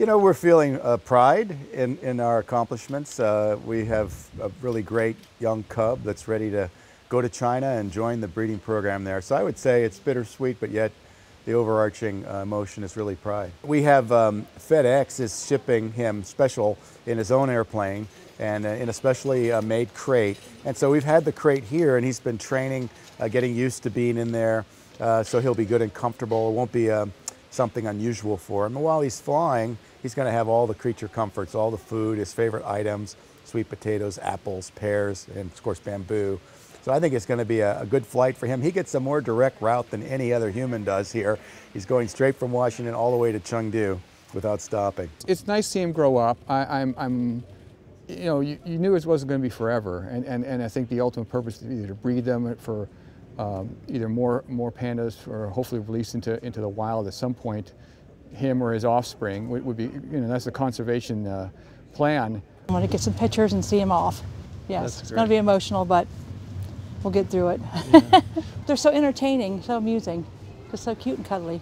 You know, we're feeling uh, pride in, in our accomplishments. Uh, we have a really great young cub that's ready to go to China and join the breeding program there. So I would say it's bittersweet, but yet the overarching uh, emotion is really pride. We have um, FedEx is shipping him special in his own airplane and uh, in a specially uh, made crate. And so we've had the crate here and he's been training, uh, getting used to being in there. Uh, so he'll be good and comfortable. It won't be um, something unusual for him. And while he's flying, he's going to have all the creature comforts, all the food, his favorite items, sweet potatoes, apples, pears, and of course bamboo. So I think it's going to be a, a, good flight for him. He gets a more direct route than any other human does here. He's going straight from Washington all the way to Chengdu without stopping. It's nice to see him grow up. I, am I'm, you know, you, you, knew it wasn't going to be forever, and, and, and I think the ultimate purpose is either to breed them for um, either more more pandas or hopefully released into into the wild at some point. Him or his offspring would, would be you know that's the conservation uh, plan. I want to get some pictures and see him off. Yes, it's going to be emotional, but we'll get through it. Yeah. They're so entertaining, so amusing, just so cute and cuddly.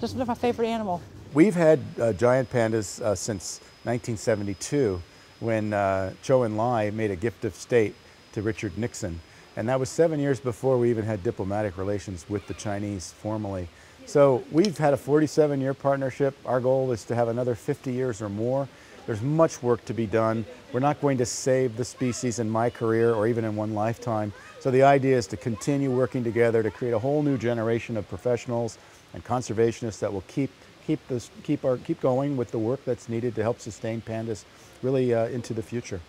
Just my favorite animal. We've had uh, giant pandas uh, since 1972 when uh, Zhou Enlai made a gift of state to Richard Nixon. And that was seven years before we even had diplomatic relations with the Chinese formally. So we've had a 47 year partnership. Our goal is to have another 50 years or more. There's much work to be done. We're not going to save the species in my career or even in one lifetime. So the idea is to continue working together to create a whole new generation of professionals and conservationists that will keep keep this keep our keep going with the work that's needed to help sustain pandas really uh, into the future.